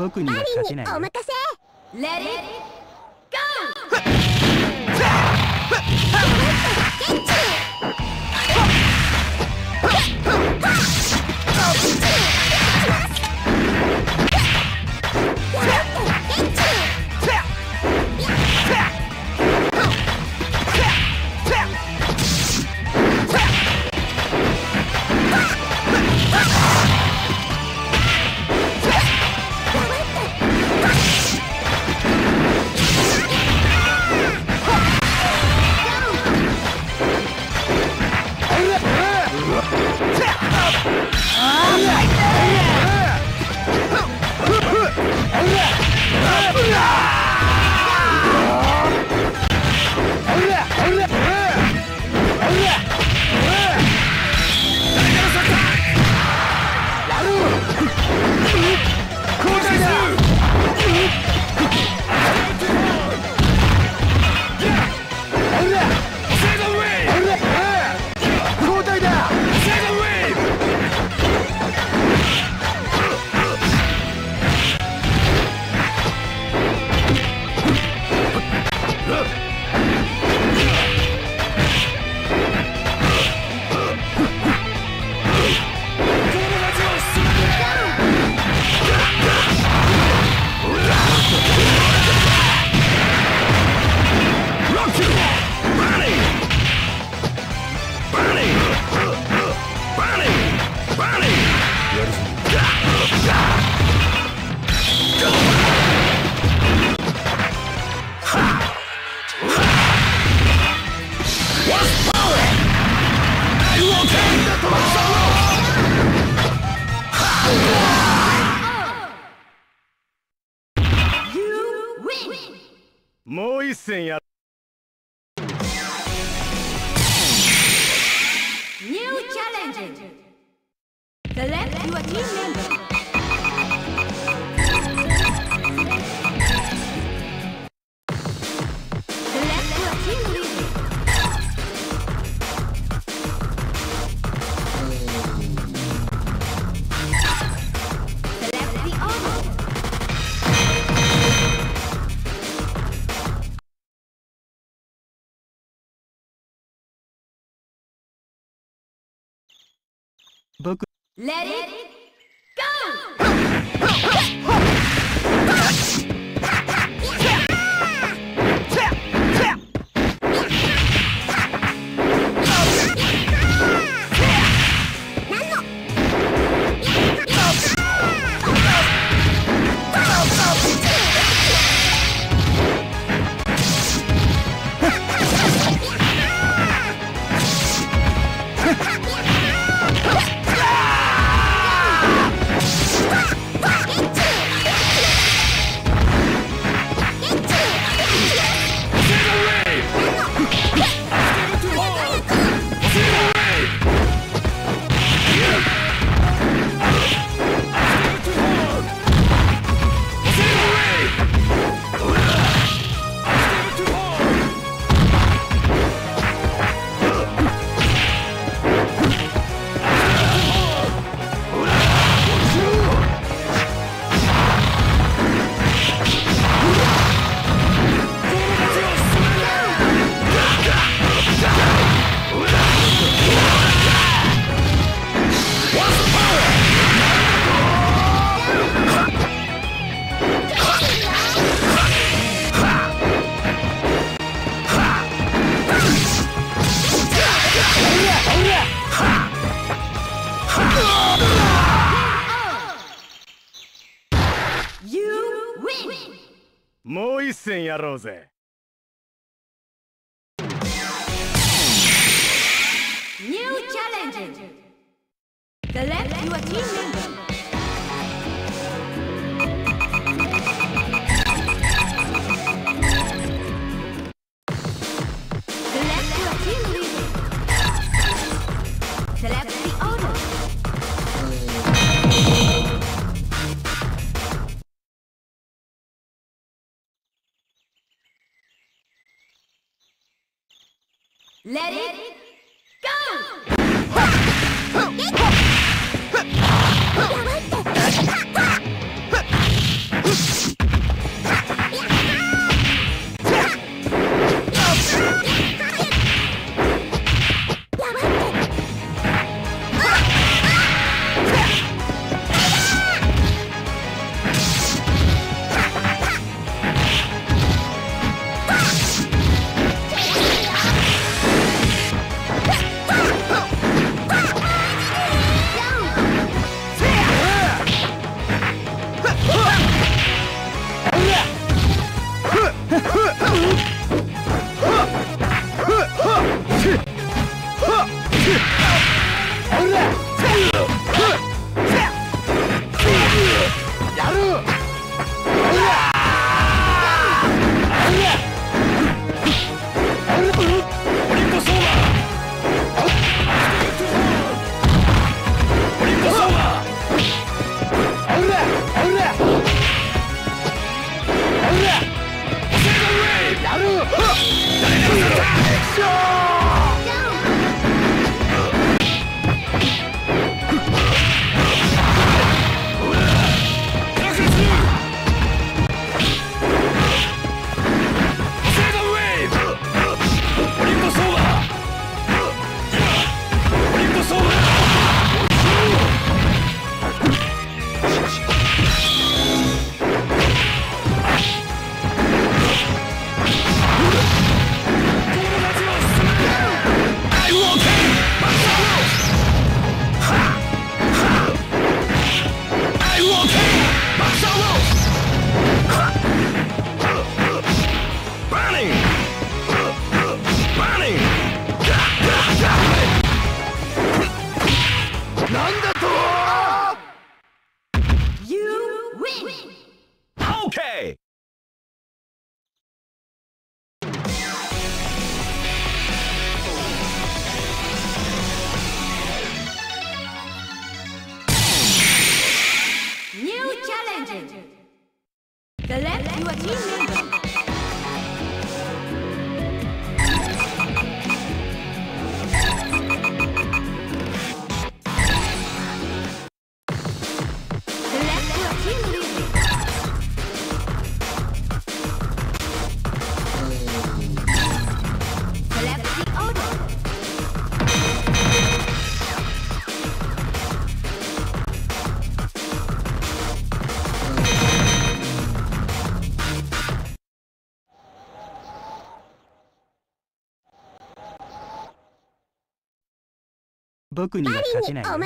僕には勝てないよ。僕 Let it go! やろうぜ New challenge! Select your team member. Select your team leader. Select Let it go! 僕には勝てないよ。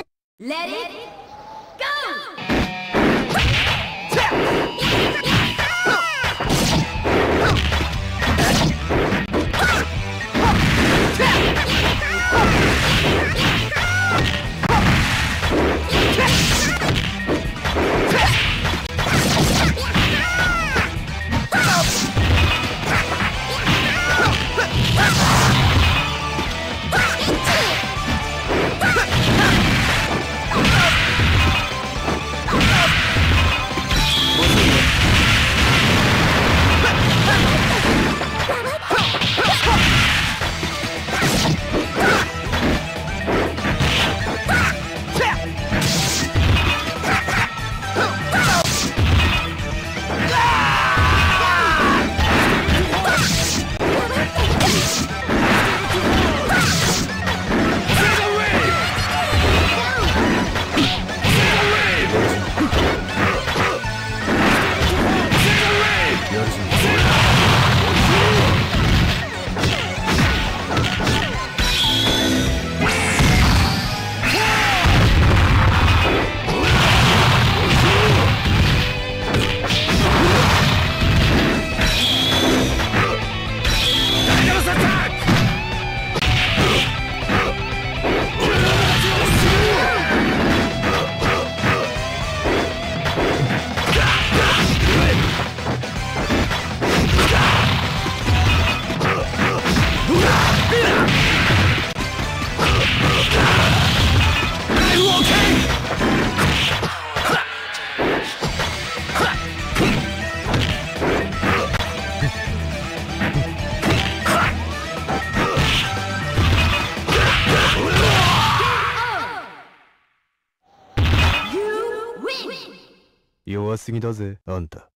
弱すぎだぜあんた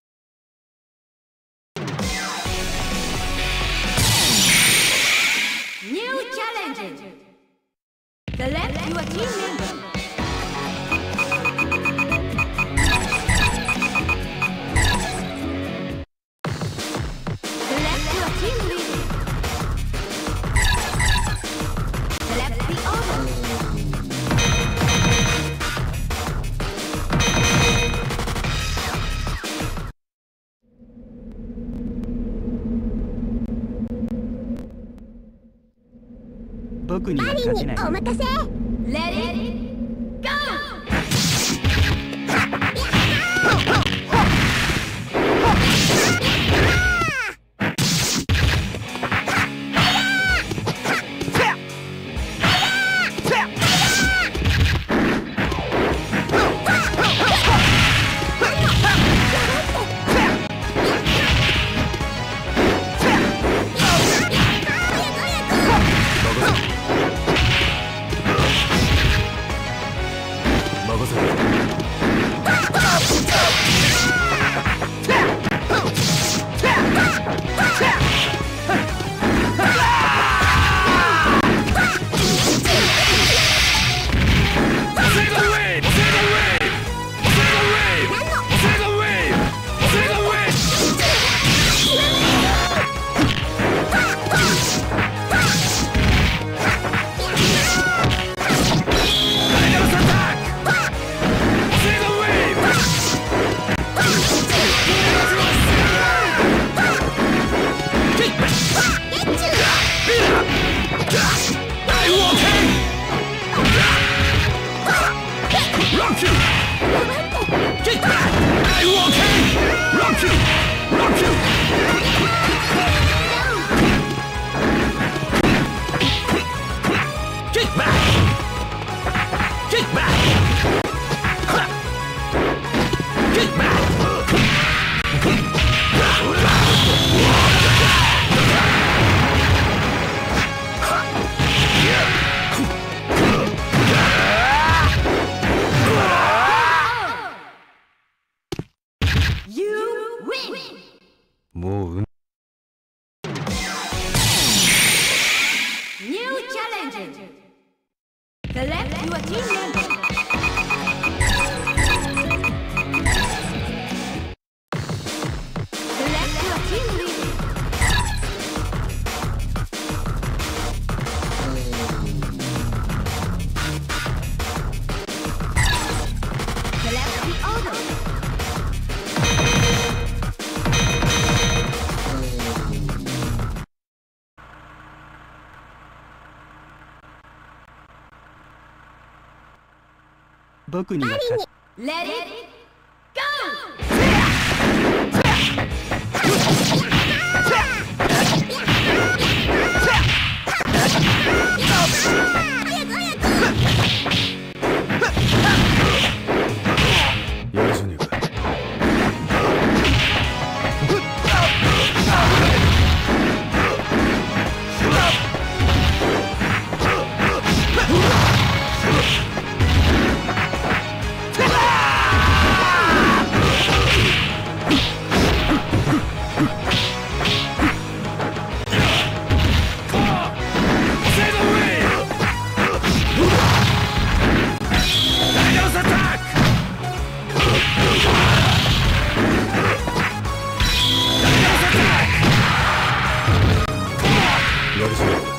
New challenge. Select you are team member. 僕には勝てないよ Let it go!「もう僕には勝ちやるじゃ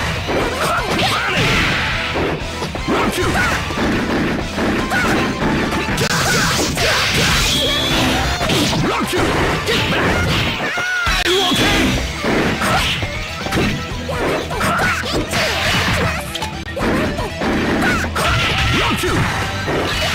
Lock you!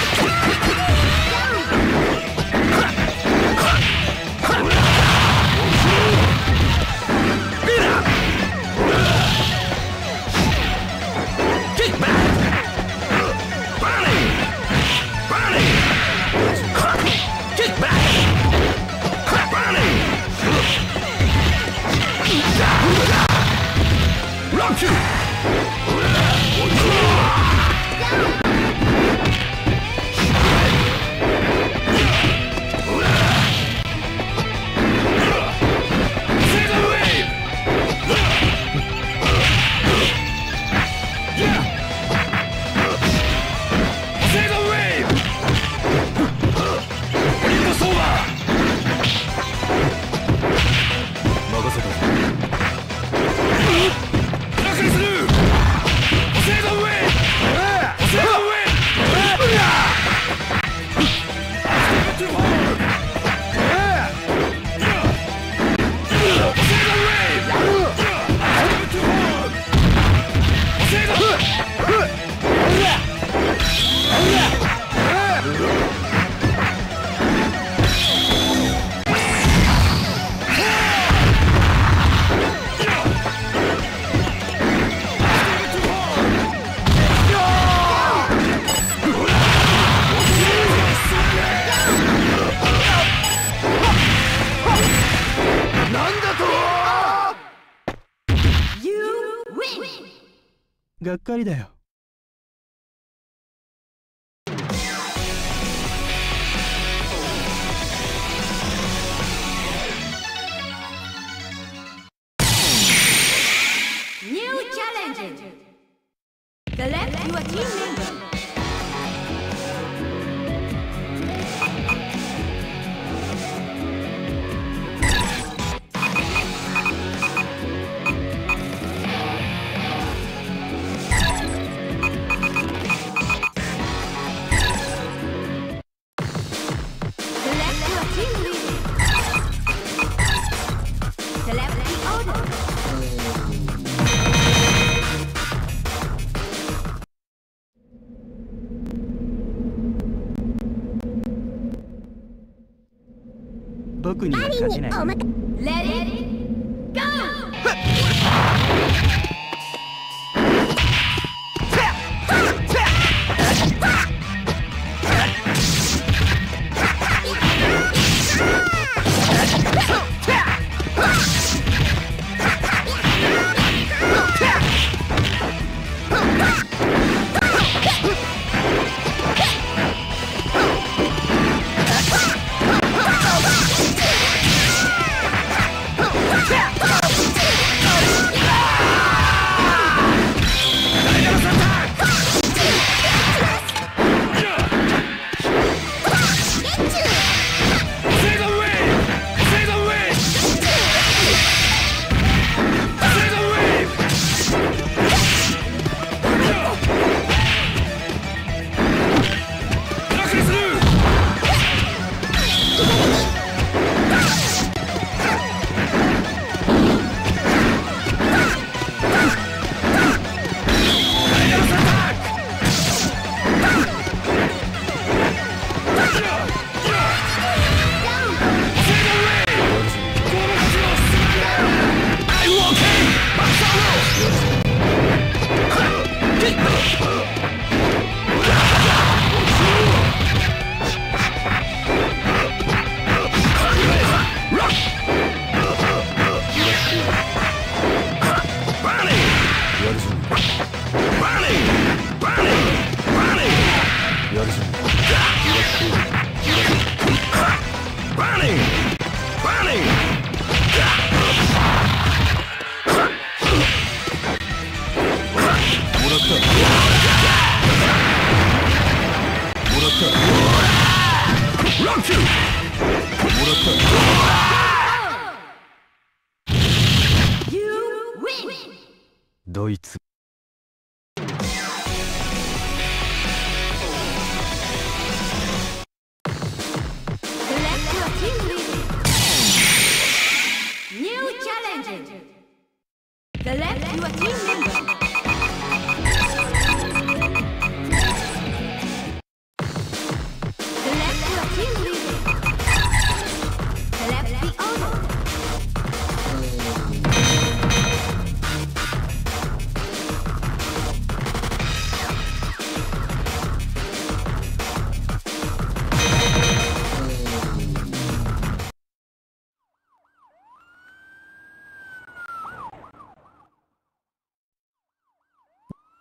りだよおまか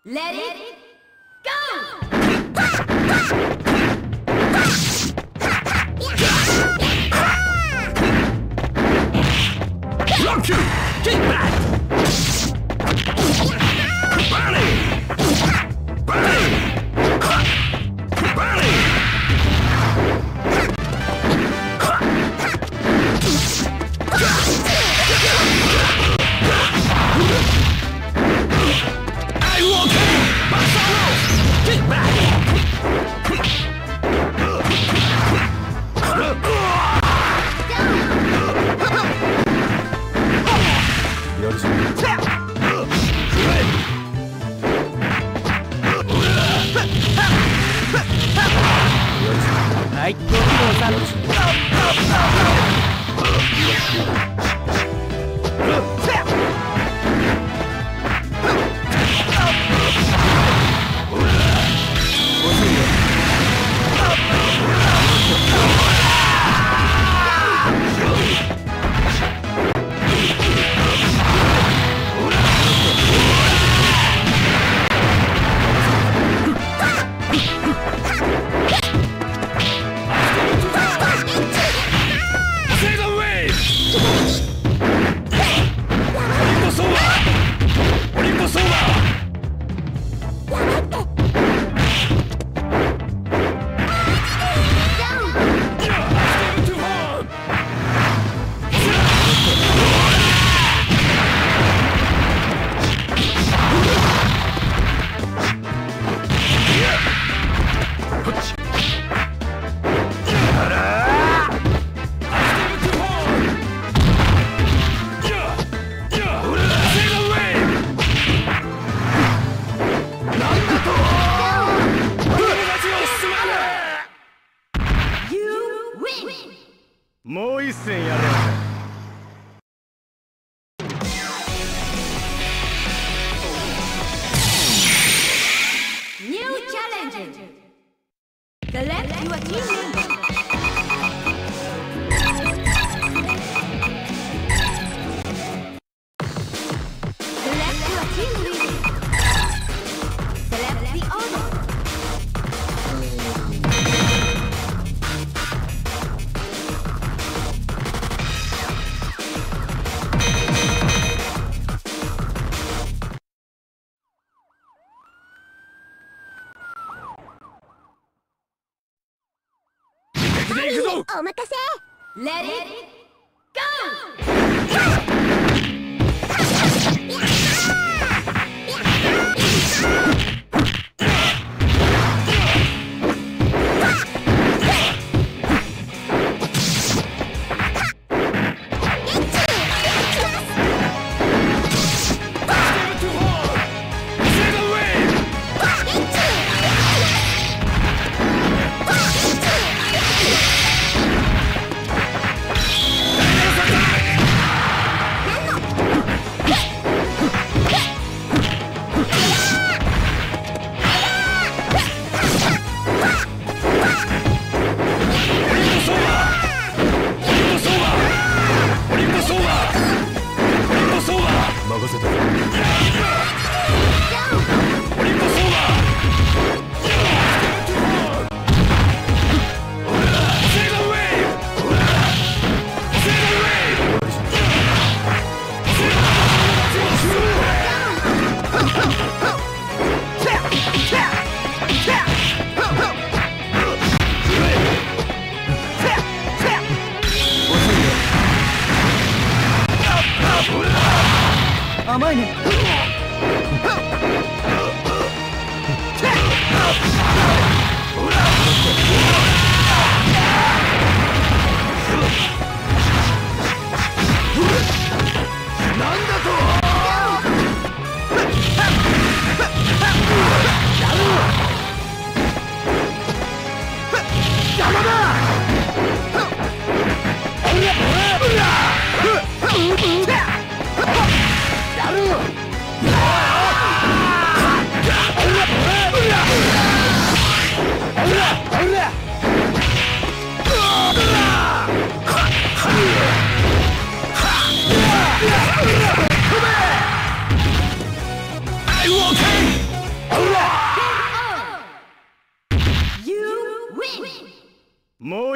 Let it Let it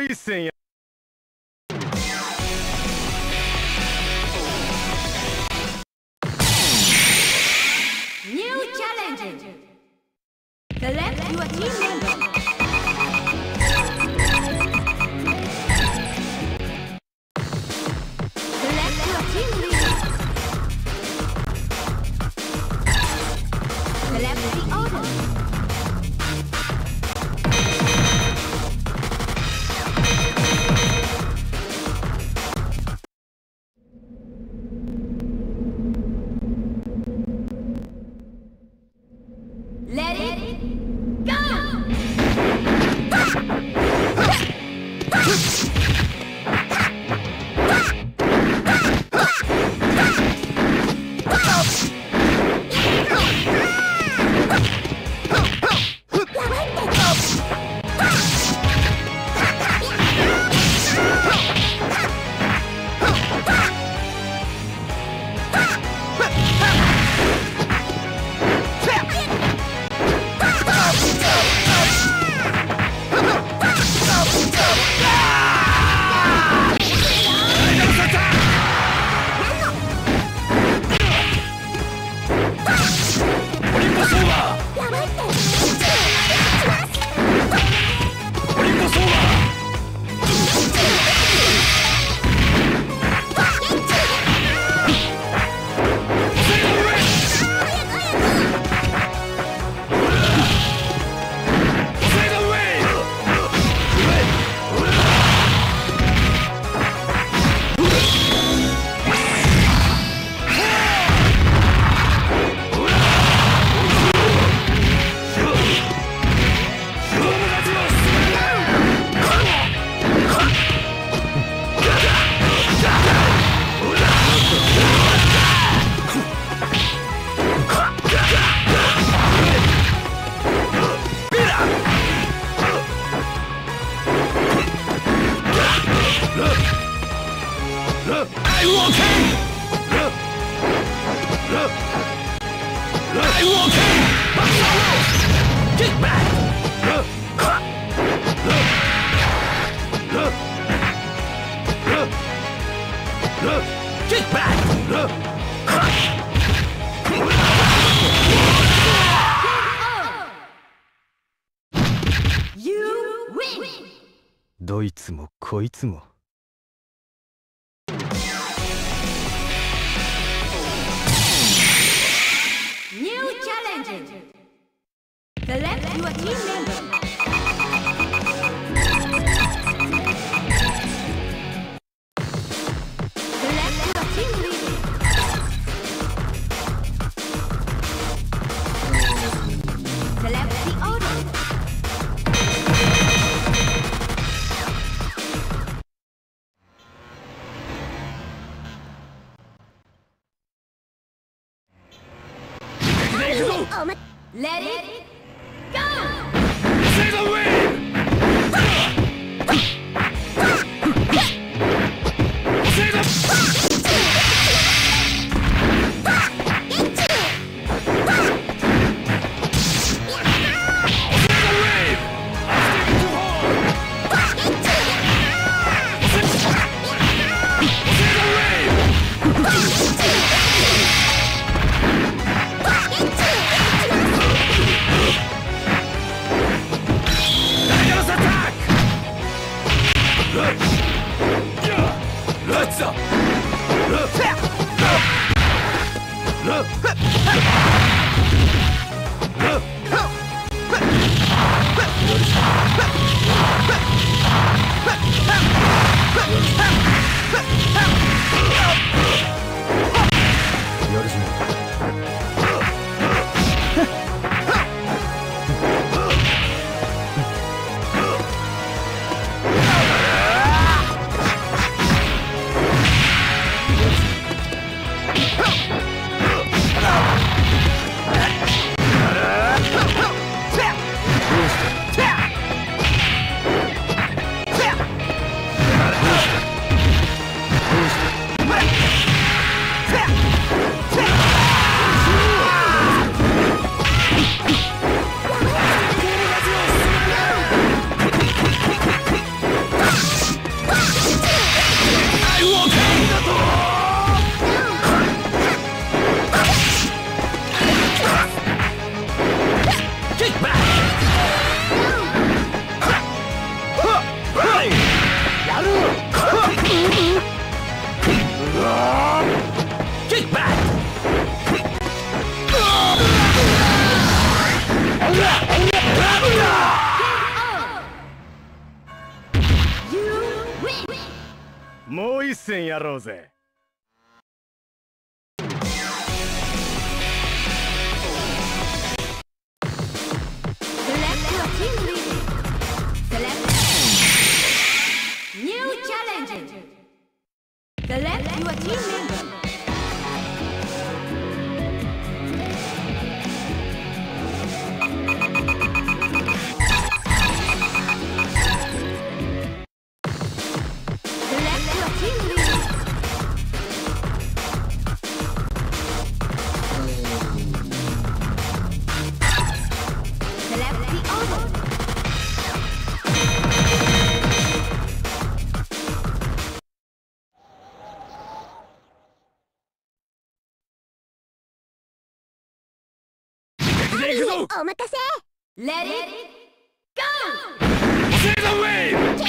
vissem お任せ。レディーゴー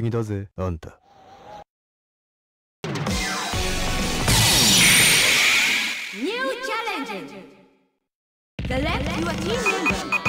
すぎだぜあんた New challenge. Select you are team member.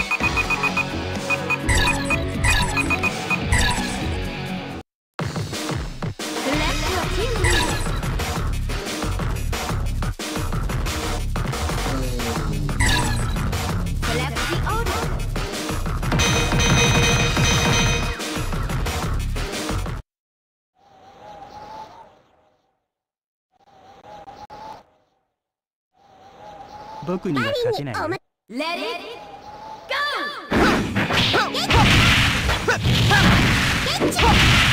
僕には勝てないよ Let it go! 交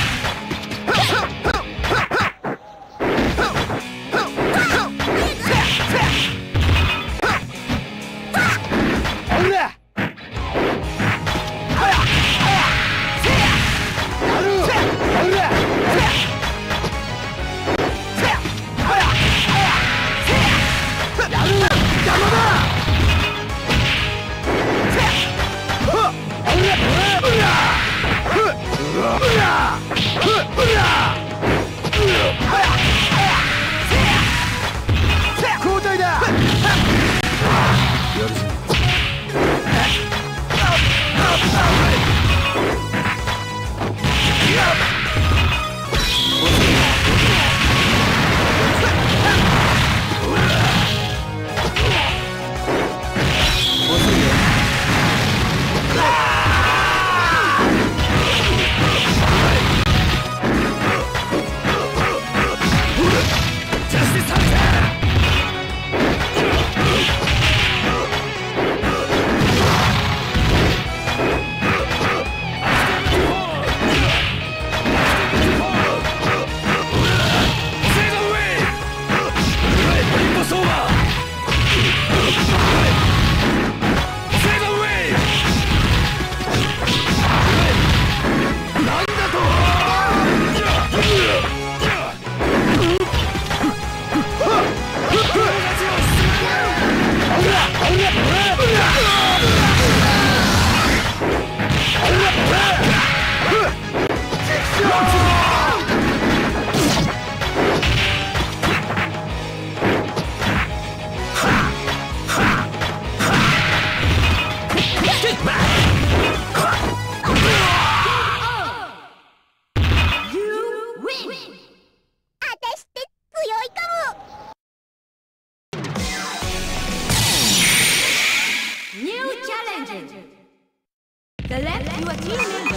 Select your team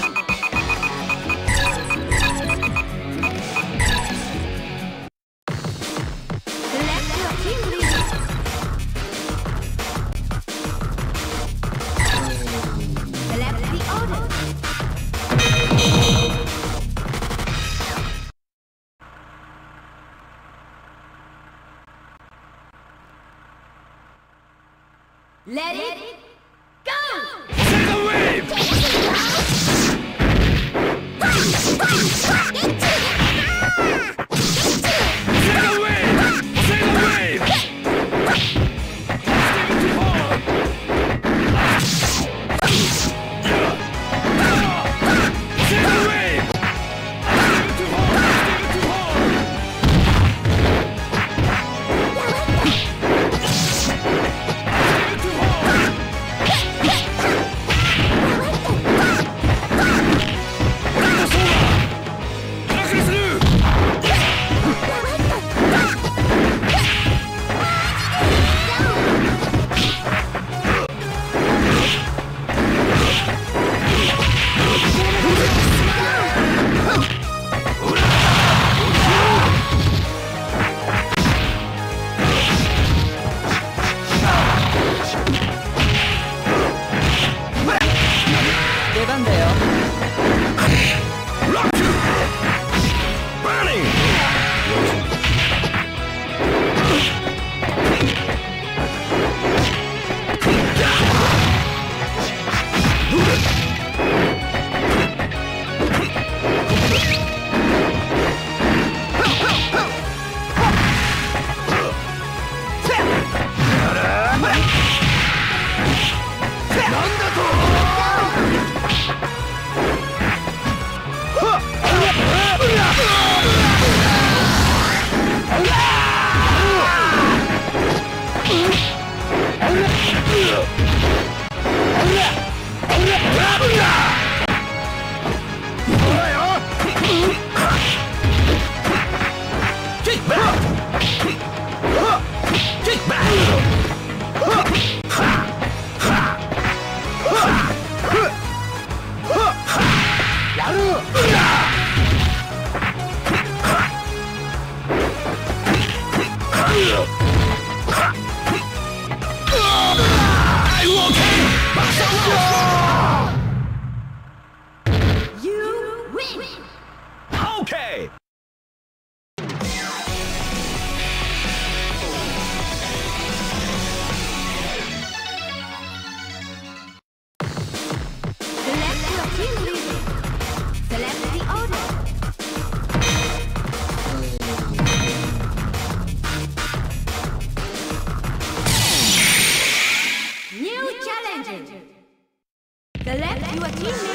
you a teammate.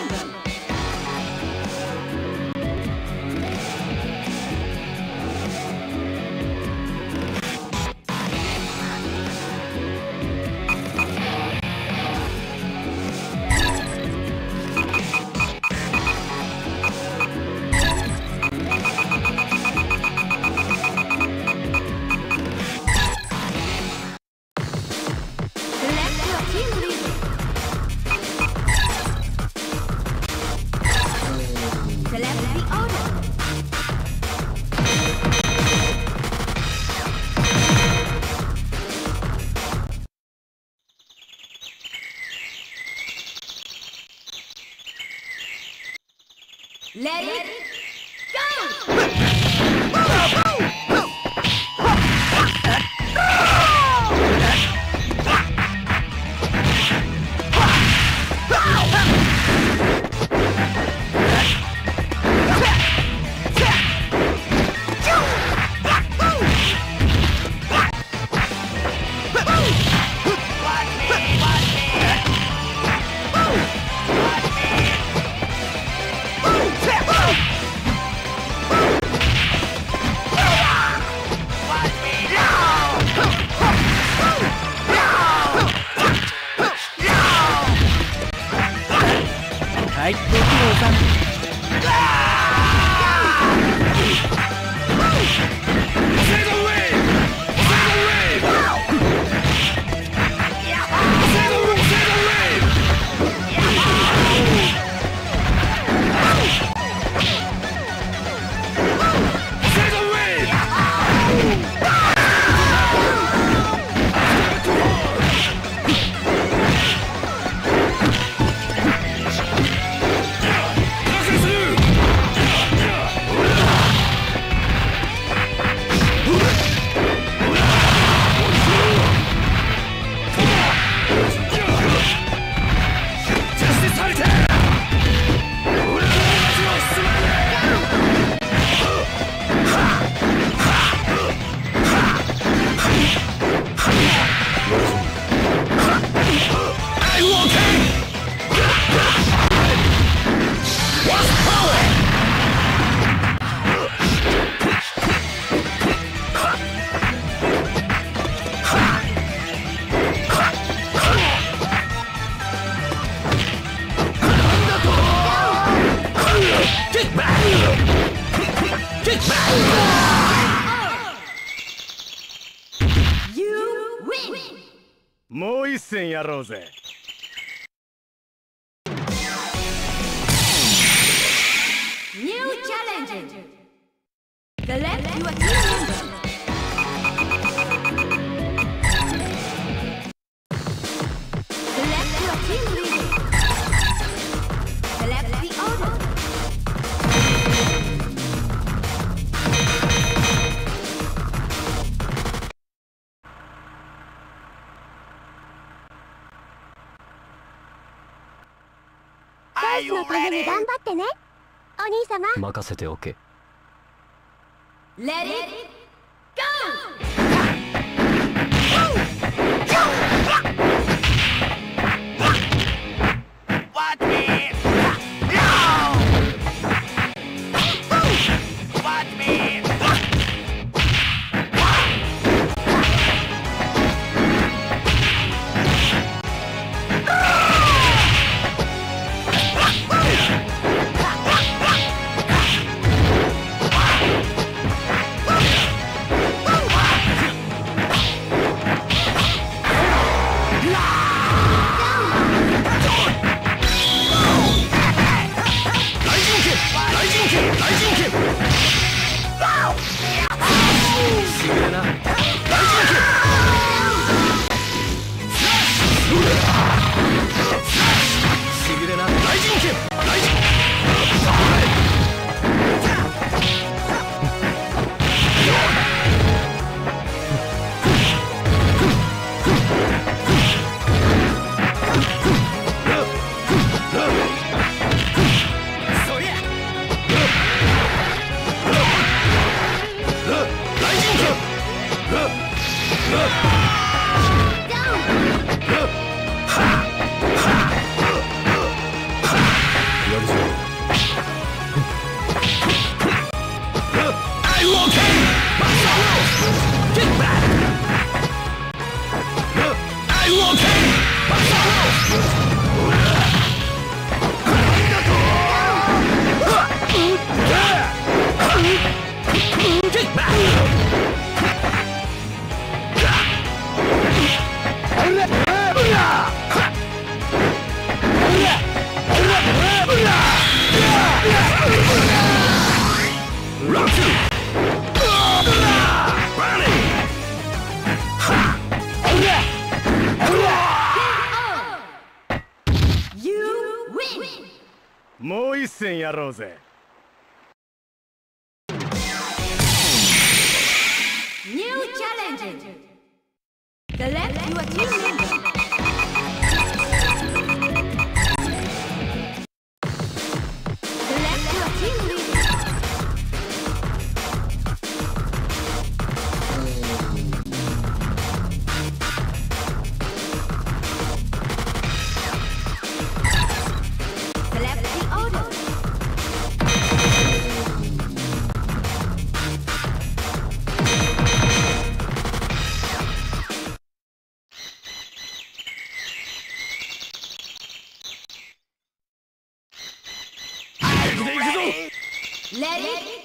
ために頑張ってね。お兄様。任せておけ。レディーゴー Good. Let it